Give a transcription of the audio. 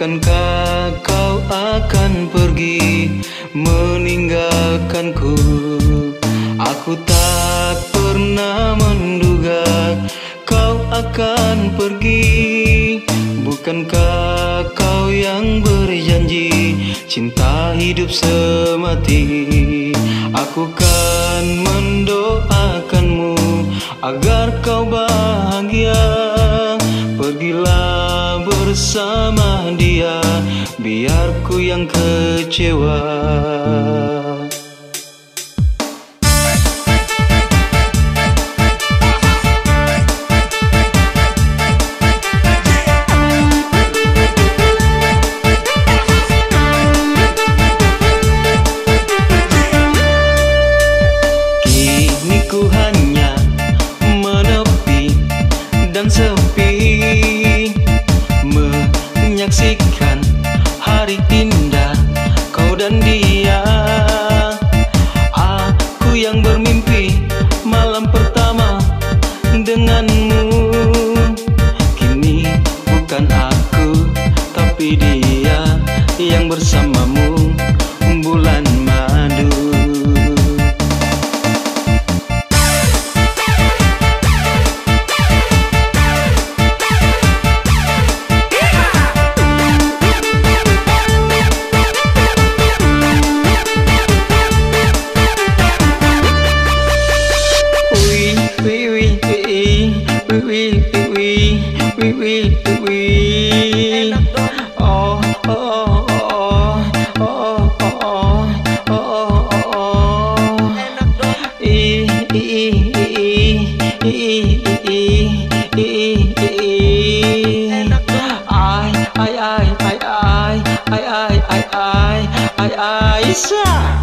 Bukankah kau akan pergi meninggalkanku? Aku tak pernah menduga kau akan pergi. Bukankah kau yang berjanji cinta hidup semati? Aku kan mendoakanmu agar kau bahagia bersama dia. Biar ku yang kecewa dan dia. Aku yang bermimpi malam pertama denganmu. Kini bukan aku tapi dia yang bersamamu. Bulan uy uy uy oh oh ai ai ai ai ai ai ai ai ai ai ai ai ai ai ai